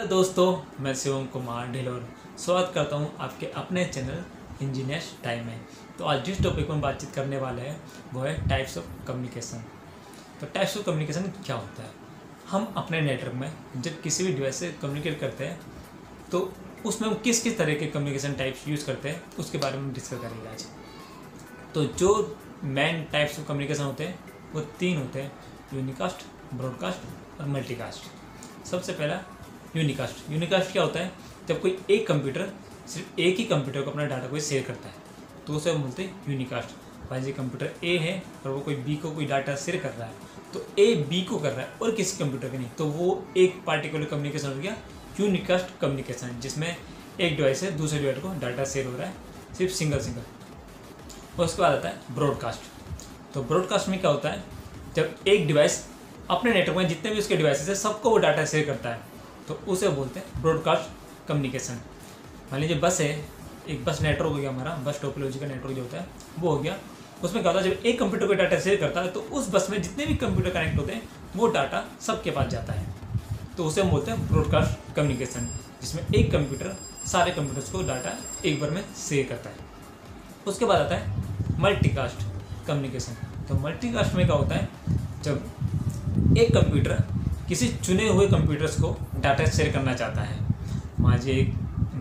Hello दोस्तों, मैं शिवम कुमार ढिलोर। स्वागत करता हूँ आपके अपने चैनल इंजीनियर्स टाइम में। तो आज जिस टॉपिक में बातचीत करने वाले हैं, वो है टाइप्स ऑफ़ कम्युनिकेशन तो टाइप्स ऑफ़ कम्युनिकेशन क्या होता है? हम अपने नेटवर्क में जब किसी भी डिवाइस से कम्युनिकेट करते हैं तो उसमें हम किस किस तरह के कम्युनिकेशन टाइप्स यूज़ करते हैं, उसके बारे में डिस्कस करेंगे आज। तो जो मेन टाइप्स ऑफ़ कम्युनिकेशन होते हैं, वो तीन होते हैं यूनिकास्ट ब्रॉडकास्ट और मल्टीकास्ट सबसे पहला यूनिकास्ट यूनिकास्ट क्या होता है? जब कोई एक कंप्यूटर सिर्फ़ एक ही कंप्यूटर को अपना डाटा कोई शेयर करता है तो उसे हम बोलते हैं यूनिकास्ट मान लीजिए कंप्यूटर ए है और वो कोई बी को कोई डाटा शेयर कर रहा है तो ए बी को कर रहा है और किसी कंप्यूटर के नहीं। तो वो एक पार्टिकुलर कम्युनिकेशन हो गया यूनिकास्ट कम्युनिकेशन जिसमें एक डिवाइस से दूसरे डिवाइस को डाटा शेयर हो रहा है, सिर्फ़ सिंगल सिंगल और उसके बाद आता है ब्रॉडकास्ट तो ब्रॉडकास्ट में क्या होता है? जब एक डिवाइस अपने नेटवर्क में जितने भी उसके डिवाइसेस है, सबको वो डाटा शेयर करता है। तो उसे बोलते हैं ब्रॉडकास्ट कम्युनिकेशन मान लीजिए बस है, एक बस नेटवर्क हो गया हमारा, बस टोपोलॉजी का नेटवर्क जो होता है, वो हो गया। उसमें क्या होता है, जब एक कंप्यूटर को डाटा शेयर करता है तो उस बस में जितने भी कंप्यूटर कनेक्ट होते हैं, वो डाटा सबके पास जाता है। तो उसे हम बोलते हैं ब्रॉडकास्ट कम्युनिकेशन जिसमें एक कंप्यूटर सारे कंप्यूटर्स को डाटा एक बार में शेयर करता है। उसके बाद आता है मल्टीकास्ट कम्युनिकेशन तो मल्टीकास्ट में क्या होता है, जब एक कंप्यूटर किसी चुने हुए कंप्यूटर्स को डाटा शेयर करना चाहता है। मान लीजिए एक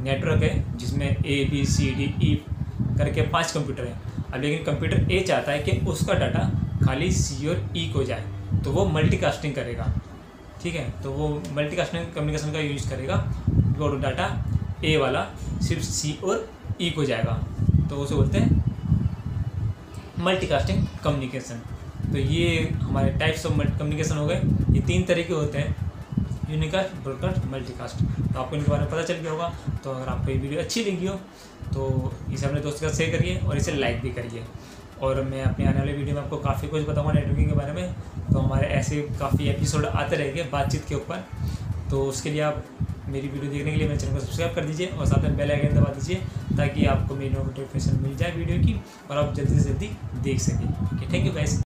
नेटवर्क है जिसमें A B C D E करके पाँच कंप्यूटर हैं। अब लेकिन कंप्यूटर ए चाहता है कि उसका डाटा खाली सी और ई को जाए तो वो मल्टीकास्टिंग करेगा। ठीक है? तो वो मल्टीकास्टिंग कम्युनिकेशन का यूज़ करेगा, वो डाटा ए वाला सिर्फ़ सी और ई को जाएगा। तो उसे बोलते हैं मल्टीकास्टिंग कम्युनिकेशन तो ये हमारे टाइप्स ऑफ़ कम्युनिकेशन हो गए। ये तीन तरीके होते हैं। यूनिकास्ट ब्रॉडकास्ट मल्टीकास्ट तो आपको इनके बारे में पता चल गया होगा। तो अगर आपको ये वीडियो अच्छी लगी हो तो इसे अपने दोस्तों के साथ शेयर करिए और इसे लाइक भी करिए। और मैं अपने आने वाले वीडियो में आपको काफ़ी कुछ बताऊँगा नेटवर्किंग के बारे में। तो हमारे ऐसे काफ़ी एपिसोड आते रहेंगे बातचीत के ऊपर। तो उसके लिए आप मेरी वीडियो देखने के लिए मेरे चैनल को सब्सक्राइब कर दीजिए और साथ में बेल आइकन दबा दीजिए, ताकि आपको मेरी नोटिफिकेशन मिल जाए वीडियो की और आप जल्दी से जल्दी देख सकें। Okay thank you guys